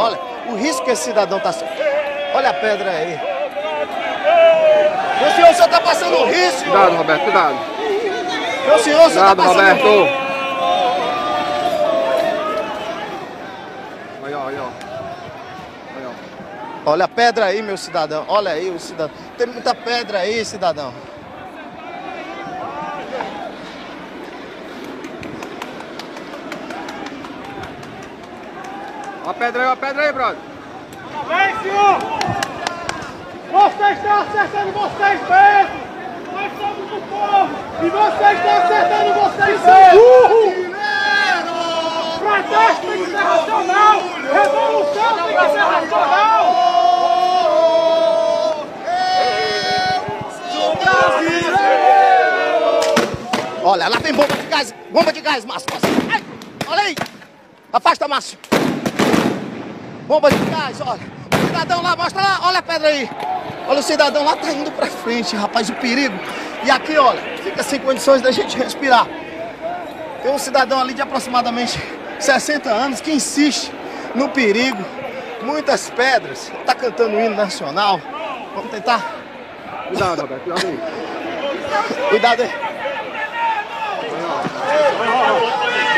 Olha, o risco que esse cidadão está... Olha a pedra aí. Meu senhor, o senhor está passando um risco. Cuidado, Roberto, cuidado. Meu senhor, o senhor está passando Roberto. risco. Ó. Aí, ó. Olha a pedra aí, meu cidadão. Olha aí o cidadão. Tem muita pedra aí, cidadão. Ó a pedra aí, ó a pedra aí, brother. Vem, senhor! Vocês estão acertando vocês mesmos! Nós somos o povo! E vocês estão acertando vocês mesmos! Protesto tem que ser racional! Revolução tem que ser racional! Olha, lá tem bomba de gás. Bomba de gás, Márcio. Ai, olha aí. Afasta, Márcio. Bomba de gás, olha. O cidadão lá, mostra lá. Olha a pedra aí. Olha o cidadão lá, tá indo pra frente, rapaz, o perigo. E aqui, olha, fica sem condições da gente respirar. Tem um cidadão ali de aproximadamente 60 anos que insiste no perigo. Muitas pedras. Tá cantando o hino nacional. Vamos tentar. Cuidado, Roberto, cuidado aí. Cuidado aí.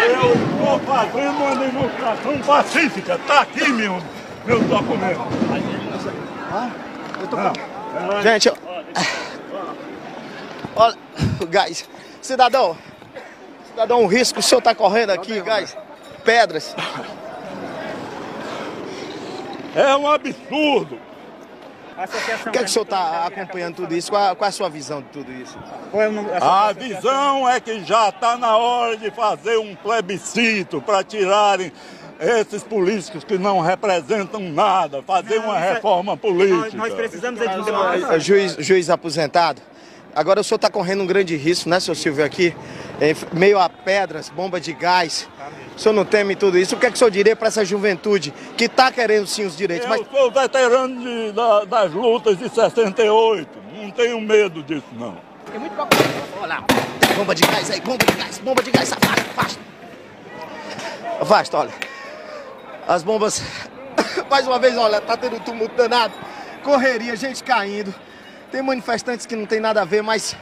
Eu estou fazendo uma demonstração pacífica. Tá aqui, meu, meu documento. Eu tô com... Gente, eu... olha o gás. Cidadão, cidadão, o risco que o senhor tá correndo aqui, gás. Pedras. É um absurdo. Por que, é que o senhor tá acompanhando tudo isso? Qual, qual é a sua visão de tudo isso? A visão é que já está na hora de fazer um plebiscito para tirarem esses políticos que não representam nada, fazer uma reforma política. Nós precisamos é de um democracia. É, Juiz, juiz aposentado. Agora o senhor está correndo um grande risco, né, seu Silvio, aqui, em meio a pedras, bomba de gás. O senhor não teme tudo isso? O que, é que o senhor diria para essa juventude que está querendo sim os direitos? Mas Eu sou veterano de- da- das lutas de 68, não tenho medo disso não. Olha lá, tem bomba de gás aí, bomba de gás, bomba de gás, afasta, afasta. Afasta, olha. As bombas, mais uma vez, olha, tá tendo um tumulto danado. Correria, gente caindo. Tem manifestantes que não tem nada a ver, mas